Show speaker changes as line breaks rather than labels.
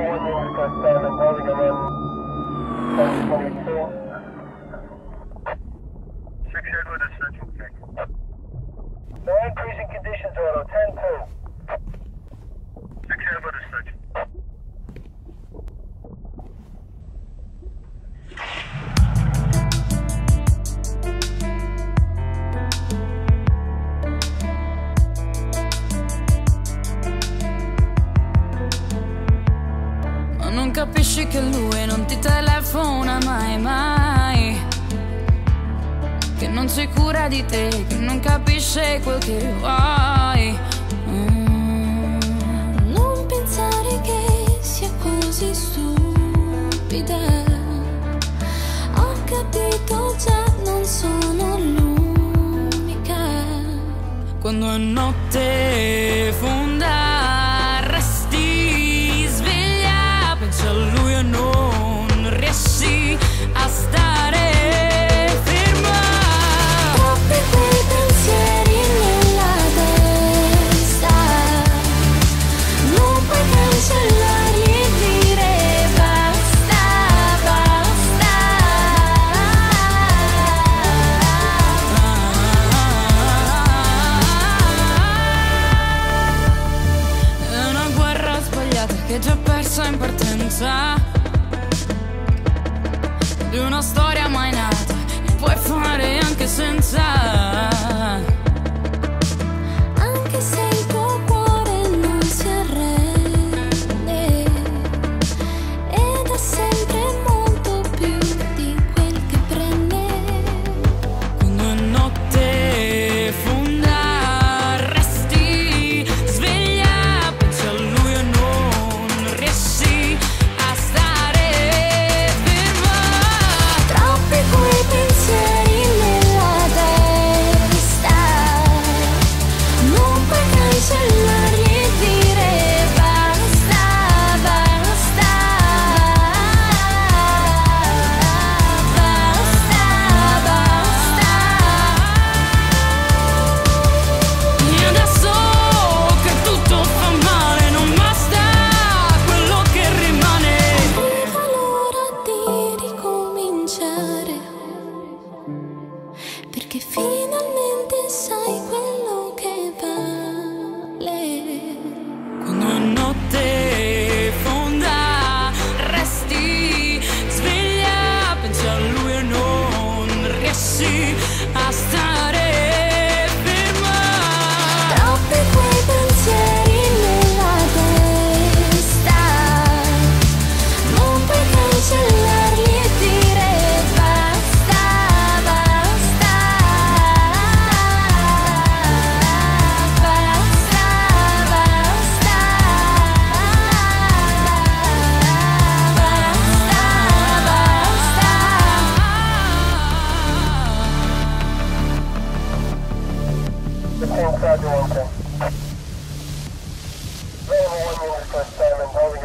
Forward, Lancaster, and holding a
run. non capisci che lui non ti telefona mai mai. Che non si cura di te, che non capisce quel che vuoi. Mm. Non pensare che sia così stupida. Ho capito già, non sono l'unica. Quando è notte fonda sa di una storia mai nata, puoi fare anche senza.
Available one unit first time holding